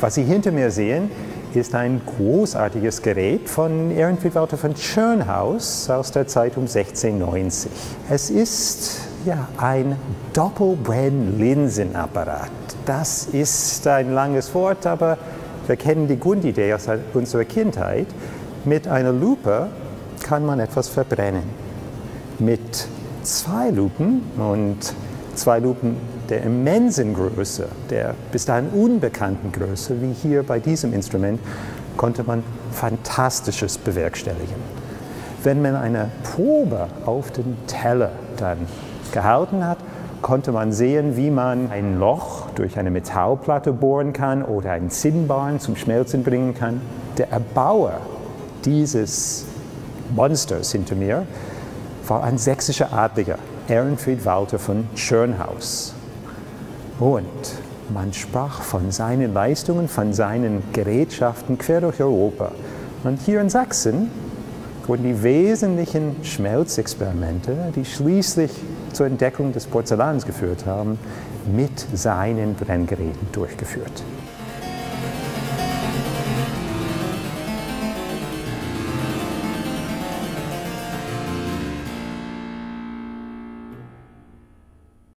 Was Sie hinter mir sehen, ist ein großartiges Gerät von Ehrenfried Walter von Tschörnhaus aus der Zeit um 1690. Es ist ja, ein Doppelbrennlinsenapparat. Das ist ein langes Wort, aber wir kennen die Grundidee aus unserer Kindheit. Mit einer Lupe kann man etwas verbrennen. Mit zwei Lupen und zwei Lupen der immensen Größe, der bis dahin unbekannten Größe, wie hier bei diesem Instrument, konnte man Fantastisches bewerkstelligen. Wenn man eine Probe auf den Teller dann gehalten hat, konnte man sehen, wie man ein Loch durch eine Metallplatte bohren kann oder einen Zinnbarn zum Schmelzen bringen kann. Der Erbauer dieses Monsters hinter mir war ein sächsischer Adliger, Ehrenfried Walter von Schönhaus. Und man sprach von seinen Leistungen, von seinen Gerätschaften quer durch Europa. Und hier in Sachsen wurden die wesentlichen Schmelzexperimente, die schließlich zur Entdeckung des Porzellans geführt haben, mit seinen Brenngeräten durchgeführt.